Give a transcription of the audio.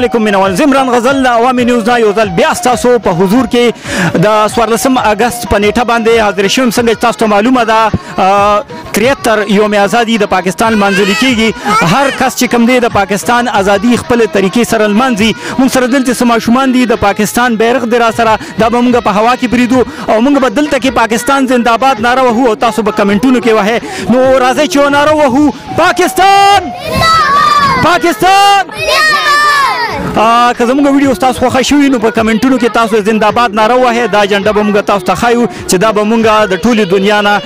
علیکم مینوال زمران غزل د عوامي نیوز نه یو ځل بیا تاسو په حضور کې د 14 اگست په نیټه باندې حاضر شوم څنګه تاسو ته معلومه ده تریتر یوم ازادي د پاکستان لمانځل کیږي هر کس چې کوم دی د پاکستان ازادي خپل طریقې سره لمانځي موږ سره دلته سما شومان دي د پاکستان بیرغ دی را سره دا به موږ په هوا کې بریدو او موږ به دلته کې پاکستان زنده‌باد ناره وهو او تاسو به کمنټونو کې وه نو راځي چې ناره وهو پاکستان پاکستان که زموږ ویډیو تاسو خوښه شوی نو په کمنټونو کې تاسو زنده‌باد ناره وه دا جنډه به موږ تاسو ته خایو چې دا به موږ د ټولي دنیا نه